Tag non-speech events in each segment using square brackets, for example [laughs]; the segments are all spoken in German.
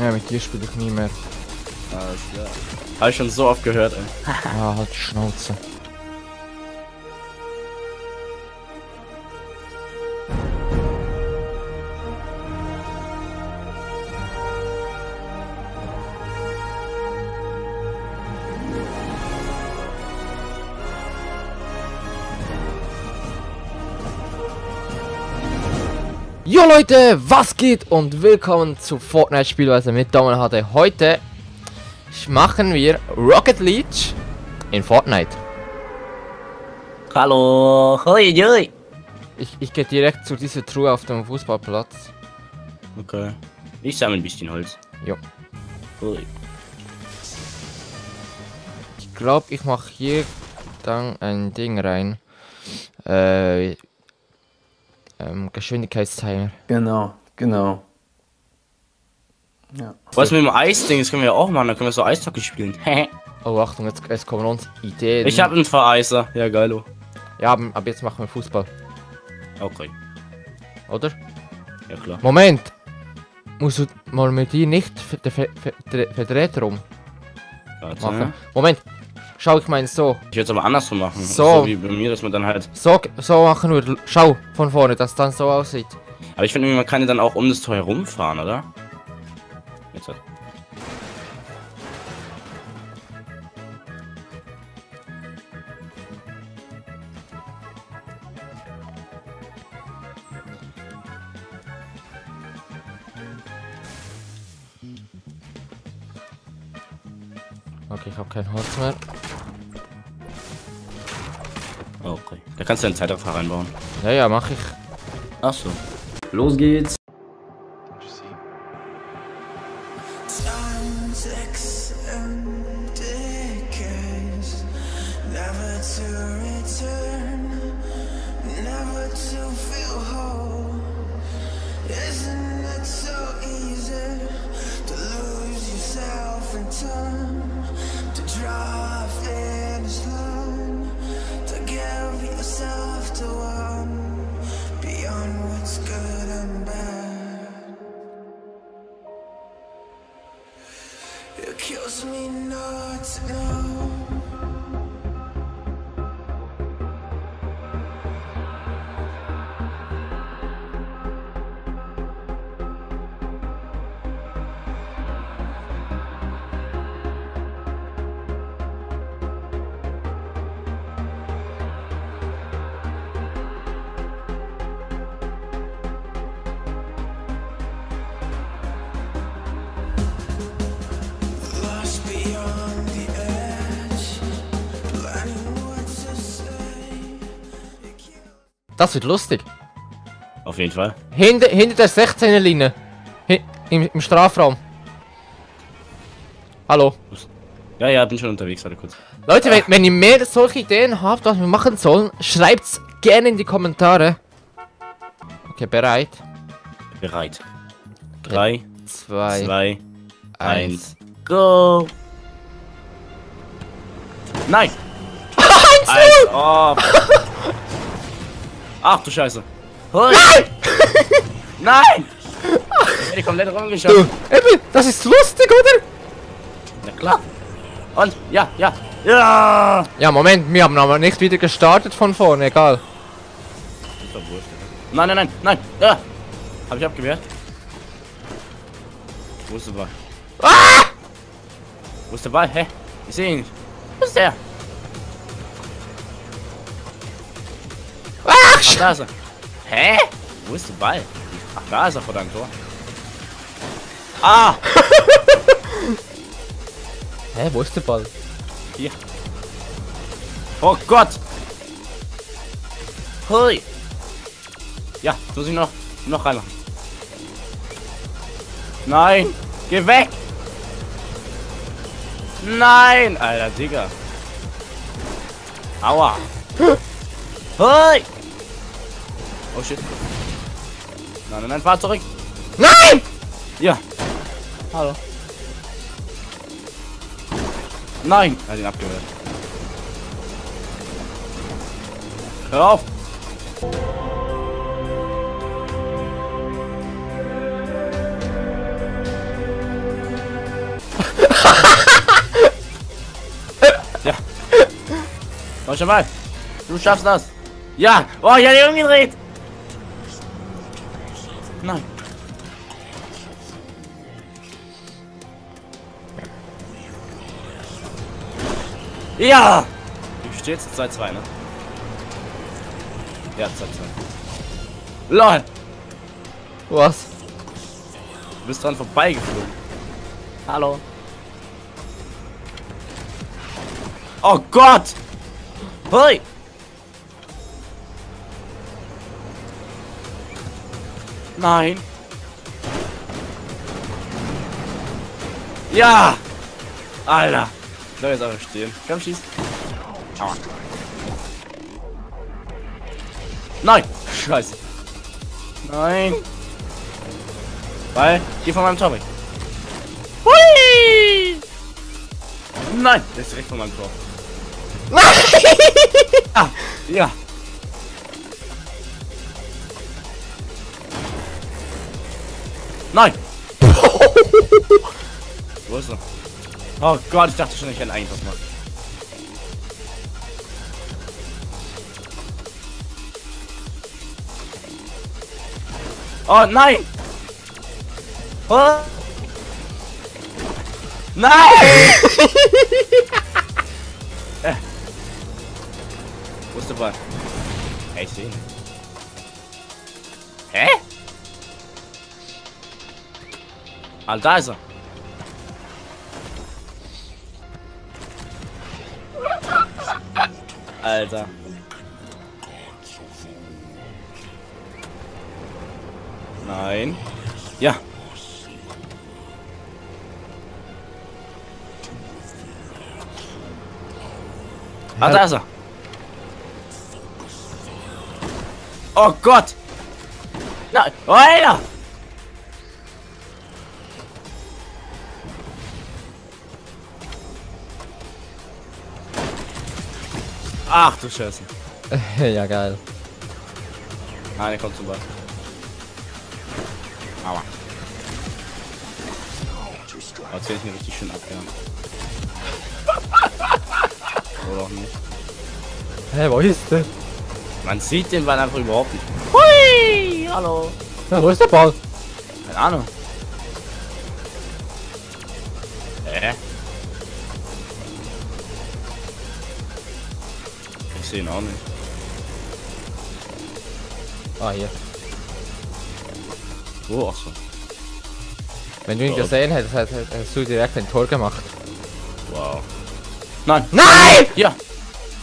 Ja, mit dir spiele ich nie mehr. Alles klar. Hab ich schon so oft gehört, ey. [laughs] Ah, halt die Schnauze. Jo Leute, was geht und willkommen zu Fortnite Spielweise mit Domin HD. Heute machen wir Rocket League in Fortnite. Hallo, hoi, hoi. Ich, ich gehe direkt zu dieser Truhe auf dem Fußballplatz. Okay. Ich sammle ein bisschen Holz. Jo. Hoi. Ich glaube, ich mache hier dann ein Ding rein. Äh, ähm, Geschwindigkeitstimer. Genau, genau. Ja. Was mit dem Eisding, das können wir auch machen, dann können wir so Eishockey spielen. [laughs] Oh, Achtung, jetzt, jetzt kommen uns Ideen. ich habe einen Vereiser. Ja, geilo. Ja, ab ab jetzt machen wir Fußball, Okay. oder? Ja, klar. Moment! Musst du mal mit dir nicht ver- ver- ver- ver- verdreht rum Warte. machen? Moment! Schau, ich meine so. Ich würde es aber andersrum machen. So. wie bei mir, dass man dann halt. So, so machen wir. Schau, von vorne, dass dann so aussieht. Aber ich finde, man kann ja dann auch um das Tor herumfahren, oder? Jetzt halt. Kannst du einen Zeitraffer reinbauen. Ja, ja, mach ich. Ach so. Los geht's. To return, yourself to one beyond what's good and bad? It kills me not to know. Das wird lustig. Auf jeden Fall. Hinter, hinter der 16er Linie. Im, Im Strafraum. Hallo. Ja, ja, bin schon unterwegs, warte kurz. Leute, wenn, wenn ihr mehr solche Ideen habt, was wir machen sollen, schreibt's gerne in die Kommentare. Okay, bereit? Bereit. 3, Zwei, 2, eins. 1, go! Nein! Eins! Oh. [laughs] Ach du Scheiße! Nein! [laughs] Nein! [laughs] Ich hätte komplett rumgeschaut. Du, eben, das ist lustig, oder? Na klar. Und, ja, ja, ja! Ja, Moment, wir haben aber nicht wieder gestartet von vorne, egal. Ist doch wurscht. Nein, nein, nein, nein! Ja! Hab ich abgewehrt? Wo ist der Ball? Ah! Wo ist der Ball? Hä? Ich sehe ihn nicht. Wo ist der? Ach, Ach, da ist er. Hä? Wo ist der Ball? Ach, da ist er vor deinem Tor. Ah! [laughs] Hä, wo ist der Ball? Hier. Oh Gott! Hui! Ja, muss ich noch, noch reinmachen. Nein! Geh weg! Nein! Alter, Digga. Aua! Hui! Oh shit. Nein, nein, nein, fahr zurück! Nein! Ja. Hallo. Nein! Er hat ihn abgehört. Hör auf! Komm schon mal. Du schaffst das. Ja. Oh, ich hatte umgedreht. Nein. Ja! Wie steht's? 2-2, ne? Ja, 2-2. LOL! Was? Du bist dran vorbeigeflogen. Hallo. Oh Gott! Hui! Nein. Ja! Alter! Ich bleib jetzt einfach stehen. Komm, schieß. Aua. Nein! Scheiße. Nein! Weil, geh von meinem Tor weg. Hui! Nein! Der ist direkt von meinem Tor. Nein! [laughs] [laughs] ah, ja. Nein! [laughs] Wo ist er? Oh Gott, ich dachte schon, ich hätte was machen. Oh nein! Oh. Nein! [laughs] Ball? Hey, ich seh ihn. Hä? Ah, da ist er. Alter. Nein. Ja. Ah, da ist er. Oh Gott. Nein. Oh, Alter. Ach du Scheiße. [laughs] ja, geil. Ah, der kommt zum Ball. Aua. Aber jetzt ich mir richtig schön abwehren. [laughs] Oder auch nicht. Hä, wo ist der? Man sieht den Ball einfach überhaupt nicht. Hui! Hallo! Ja, wo ist der Ball? Keine Ahnung. Hä? Ich sehe ihn auch nicht. Ah, hier. Wo? Ach so. Wenn du ihn gesehen hättest, hättest hättest du direkt ein Tor gemacht. Wow. Nein! Nein! Ja!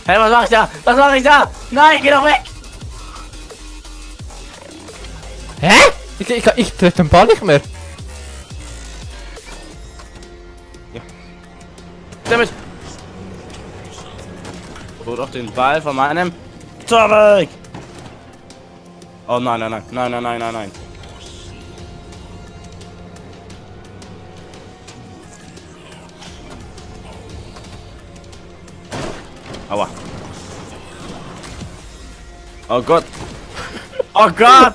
Hey, was mach ich da? Was mache ich da? Nein, geh doch weg! Hä? Ich, ich, ich treffe den Ball nicht mehr. Damit! Hol doch den Ball von meinem weg! Oh nein, nein, nein, nein, nein, nein, nein, nein. Aua. Oh Gott. Oh Gott!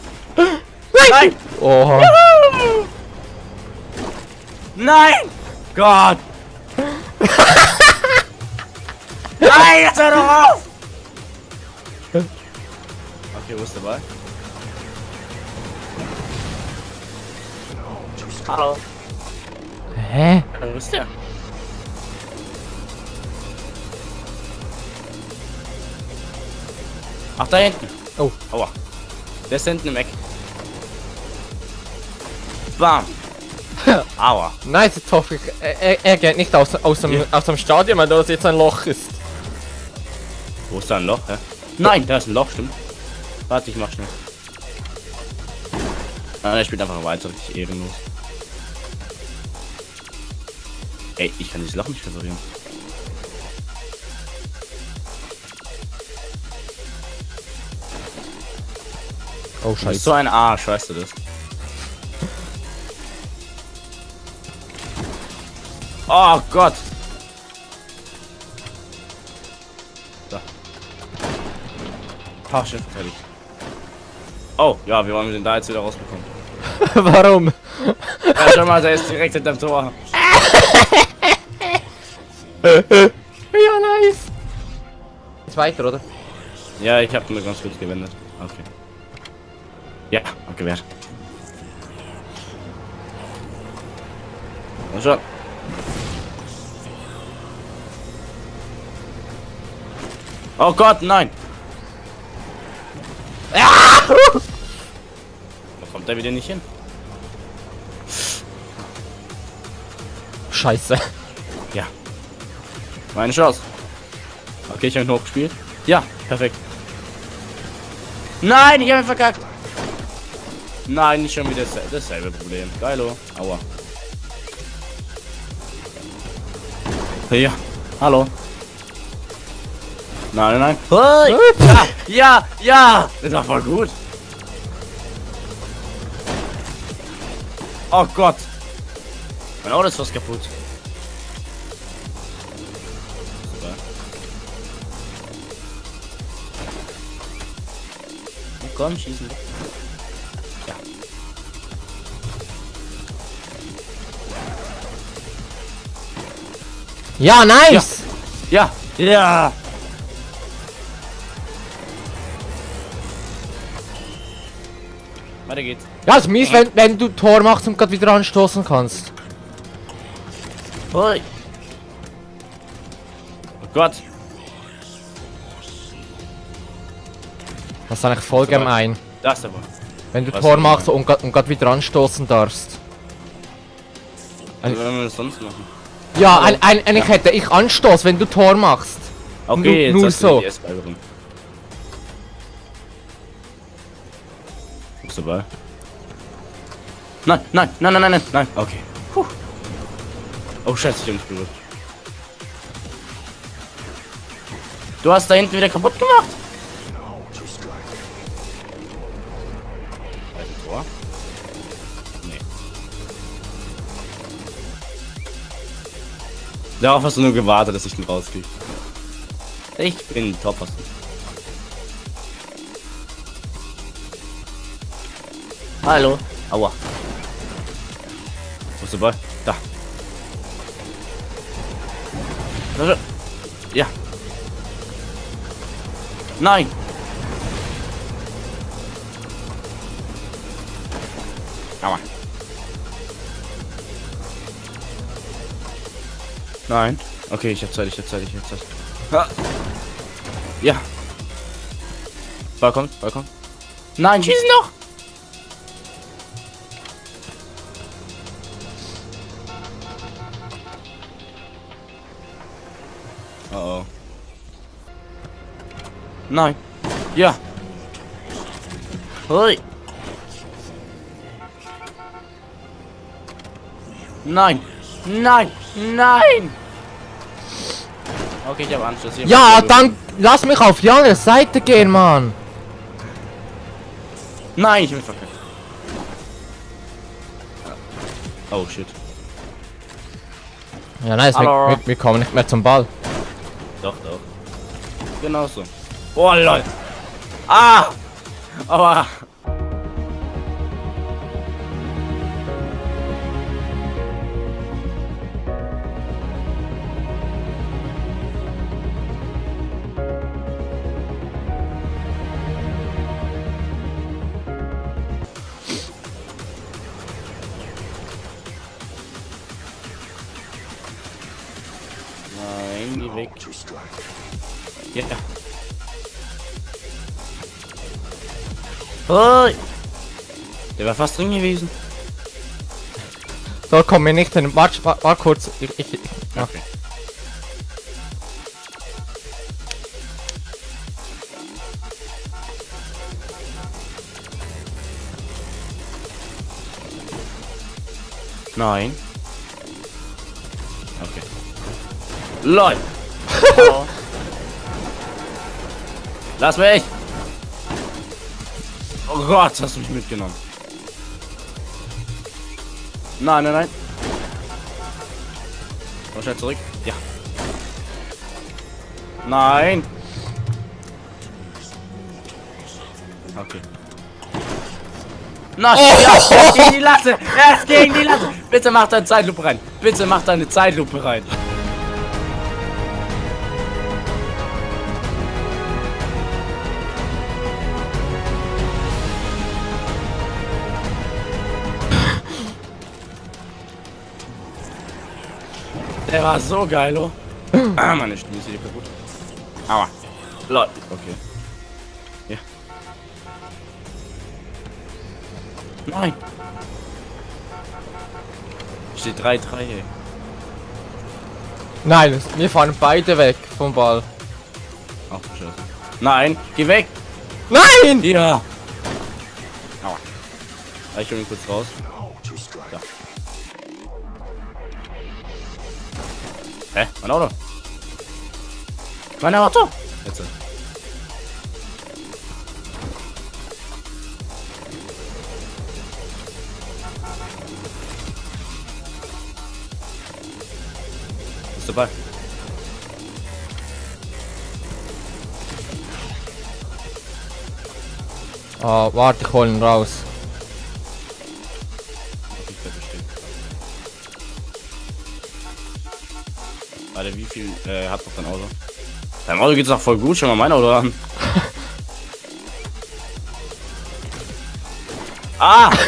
Nein! Oha. Nein! Gott! Nein, jetzt hör doch auf! Okay, wo ist der Ball? Hallo. Hä? Wo ist der? Ach, da hinten. Oh. Aua. Der ist hinten im Eck. Bam. [laughs] Aua. Nein, jetzt hoffe ich, er, er- geht nicht aus, aus, dem, Ja. aus dem Stadion, weil da jetzt ein Loch ist. Wo ist da ein Loch, hä? Nein, da ist ein Loch, stimmt. Warte, ich mach schnell. Nein, er spielt einfach weiter, richtig ehrenlos. Ey, ich kann dieses Loch nicht reparieren. Oh, Du bist scheiße. so ein Arsch, weißt du das? Oh Gott! Da. Ah, Schiff fertig. Oh, ja, wir wollen den da jetzt wieder rausbekommen. [laughs] Warum? Ja, schon mal, der ist direkt hinterm Tor. [laughs] Ja, nice. Jetzt weiter, oder? Ja, ich habe nur ganz kurz gewendet. Okay. Ja? Und schon. Oh Gott, nein! Da kommt er wieder nicht hin. Scheiße. Ja. Meine Chance. Okay, ich habe ihn hochgespielt. Ja, perfekt. Nein, ich habe ihn verkackt. Nein, nicht schon wieder dasselbe, Problem. Geilo. Aua. Ja. Hallo. Nein, nein, nein. Ja, ja, ja. Das war voll gut. Oh Gott. Mein Auto ist fast kaputt. Na komm, schießen. Ja, nice. Ja, ja. Weiter geht's. Ja, ist mies, wenn, wenn du Tor machst und gerade wieder anstoßen kannst. Hui. Oh Gott. Das ist eigentlich voll gemein. Das aber. Wenn du Was Tor machst und gerade wieder anstoßen darfst. Was wollen wir das sonst machen? Ja, ein, ein, eigentlich hätte ich Anstoß, wenn du Tor machst. Okay, Nur- nur du so. die S-Steigerung. Wo ist der Ball? Nein, nein, nein, nein, nein, nein, nein. Okay. Puh. Oh scheiße, ich hab mich berührt. Du hast da hinten wieder kaputt gemacht. Darauf hast du nur gewartet, dass ich den rauskriege. Ich bin top. Hallo. Aua. Wo ist der Ball? Da. Ja. Nein. Aua. Nein. Okay, ich hab Zeit, ich hab Zeit, ich hab Zeit. Ha. Ja. Ball kommt. Nein, schießen noch! Oh oh. Nein. Ja. Hui. Nein. Nein. Nein. Okay, ich habe Anschluss. Hab Ja, dann lass mich auf die andere Seite gehen, Mann. Nein, ich bin verkackt. Oh shit. Ja, nice, wir, wir, wir kommen nicht mehr zum Ball. Doch, doch. Genau so. Oh lol. Ah! Aua. Ja. Hui. Der war fast drin gewesen. Dort kommen wir nicht hin. Warte, warte, warte kurz. Ich, ich, ich, ja. Okay. Nein. Okay. LOL. [laughs] Oh. Lass mich. Oh Gott, hast du mich mitgenommen. Nein, nein, nein. Komm schnell zurück. Ja. Nein. Okay. Nein, ja, er ist gegen die Latte. Er ist gegen die Latte. Bitte mach deine Zeitlupe rein. Bitte mach deine Zeitlupe rein. Der war so geil, oh. ah, meine Stimme ist hier kaputt. Aua. Lol. Okay. Ja. Nein. Steht 3-3, ey. Nein, wir fahren beide weg vom Ball. Ach du Scheiße. Nein, geh weg! Nein! Ja! Aua. Ah, Ich hol ihn kurz raus. Hä? Mein Auto? Mein Auto! Jetzt. Ist dabei. Ah, warte, ich hol ihn raus. Warte, wie viel äh, hat noch dein Auto? Dein Auto geht's doch voll gut, schau mal mein Auto an. [laughs] ah! Arsch.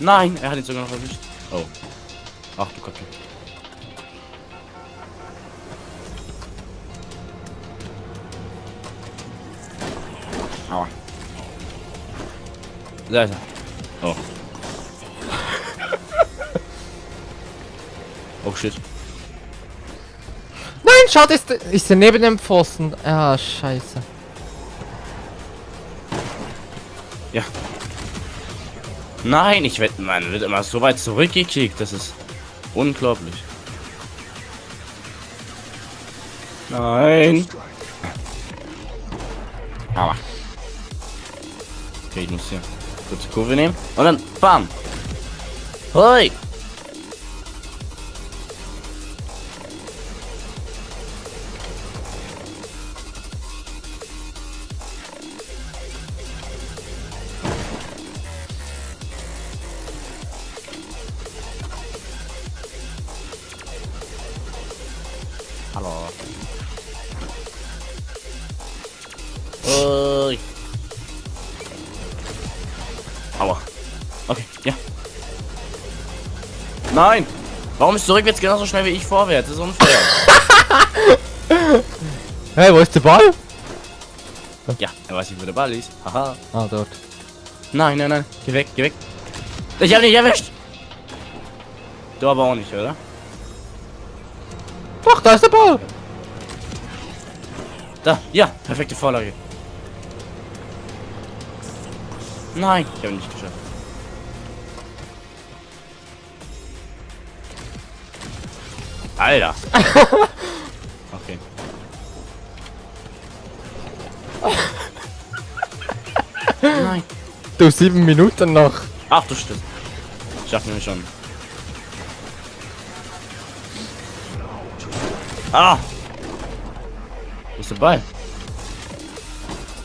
Nein, er hat ihn sogar noch erwischt. Oh. Ach du Kacke. Aua. Da ist er. Oh. Oh shit. Nein, schade, ist, ist er neben dem Pfosten. Ah, scheiße. Ja. Nein, ich wette, man wird immer so weit zurückgekickt. Das ist unglaublich. Nein. Aua. Okay, ich muss hier kurz die Kurve nehmen. Und dann bam. Hoi. Hallo. Hoi. Aua. Okay, ja. Nein! Warum ist rückwärts genauso schnell wie ich vorwärts? Das ist unfair. [laughs] Hey, wo ist der Ball? ja, er weiß nicht, wo der Ball ist. Haha. Ah, dort. Nein, nein, nein. Geh weg, geh weg. Ich hab nicht erwischt. Du aber auch nicht, oder? Da ist der Ball. Da, ja, perfekte Vorlage. Nein, ich habe nicht geschafft. Alter. [laughs] Okay. Nein. Du, sieben Minuten noch. Ach du Stück. Schaffen wir schon. Ah! Wo ist der Ball?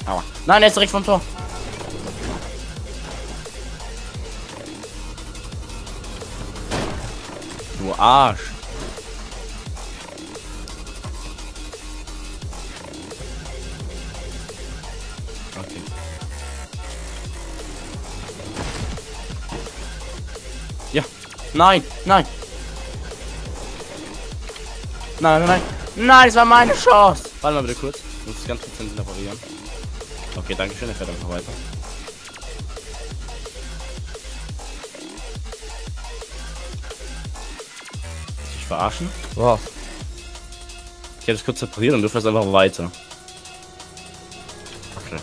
Aua. Nein, er ist direkt vom Tor. Du Arsch. Okay. Ja. Nein, nein. Nein, nein, nein. Nein, es war meine Chance. Warte mal bitte kurz. Ich muss das ganz kurz hinten reparieren. Okay, danke schön. Er fährt einfach weiter. Dich verarschen? Was? Ich hätte es kurz repariert und du fährst einfach weiter. Okay.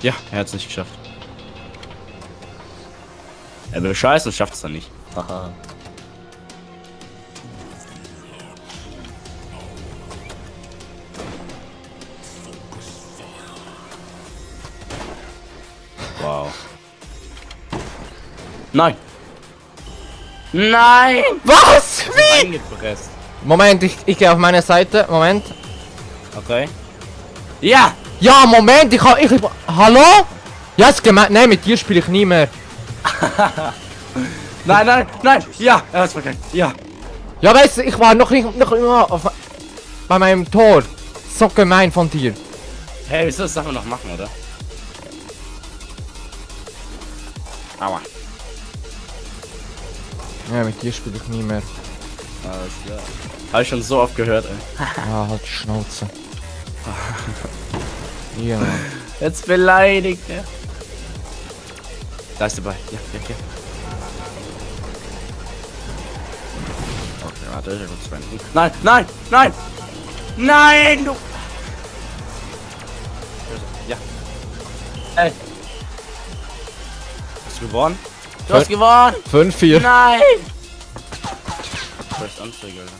Ja, er hat es nicht geschafft. Er will scheißen und schafft es dann nicht. Haha. Wow. Nein! Nein! Was? Wie? Moment, ich, ich gehe auf meine Seite. Moment. Okay. Ja! Ja, Moment, ich hab. Ich, ich, hallo? Ja, ist gemeint. Nein, mit dir spiele ich nie mehr. [laughs] Nein, nein, nein! Ja! Er hat's verkackt. Ja! Ja, weißt du, ich war noch nicht noch immer auf, bei meinem Tor. So gemein von dir. Hey, wieso das Sachen noch machen, oder? Aua. Ja, mit dir spiele ich nie mehr. Alles klar. Habe ich schon so oft gehört, ey. [laughs] Ah, halt die Schnauze. [laughs] Ja, Mann. Jetzt beleidigt er. Da ist der Ball. Ja, ja, ja. Okay, warte, ich kurz wenden. Nein, nein, nein! Nein, du! Ja. Ey. Hast du gewonnen? Du hast gewonnen! 5-4. Nein! First Anzeige, Alter.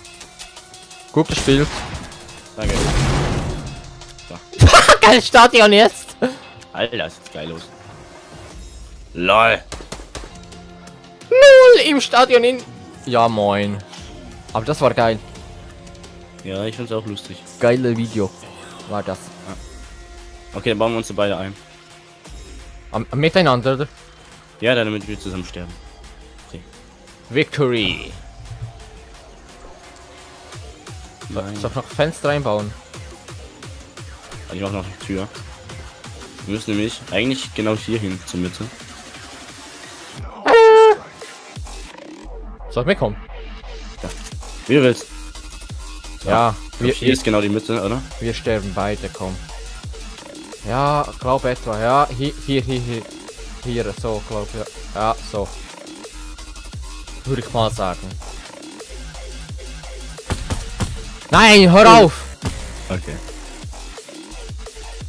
Gut gespielt. Danke. [laughs] Geil Stadion jetzt. Alter, das ist geil los. LOL. Null im Stadion in. Ja, moin. Aber das war geil. Ja, ich find's auch lustig. Geile Video. War das. Okay, dann bauen wir uns beide ein. Am, miteinander, oder? Ja, damit wir zusammen sterben. Victory. Nein. Soll ich noch Fenster einbauen? Ich mach noch eine Tür. Wir müssen nämlich eigentlich genau hier hin zur Mitte. Soll ich mitkommen? Wie du willst. Ja, Wir, hier ist genau die Mitte, oder? wir sterben beide, komm. Ja, glaub etwa. Ja, hier, hier, hier, hier. Hier, so, glaub ja. Ja, so. Würde ich mal sagen. Nein, hör auf! Okay.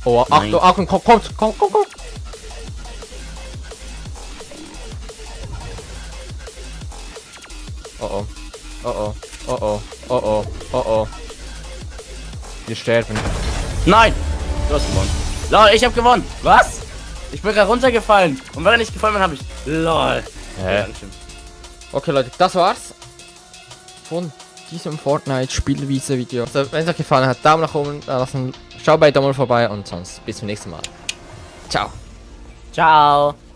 Oh, Nein. Achtung, Achtung, komm, kommt, komm, komm, komm. Oh oh. Oh oh. Oh oh. Oh oh. Oh oh. Wir sterben. Nein! Du hast gewonnen. LOL, ich hab gewonnen! Was? Ich bin gerade runtergefallen. Und weil er nicht gefallen bin, hab ich. LOL. Hä? Okay, Leute, das war's von diesem Fortnite-Spielwiese-Video. Also, wenn es euch gefallen hat, Daumen nach oben lassen. Schaut bei Daumen vorbei und sonst bis zum nächsten Mal. Ciao. Ciao.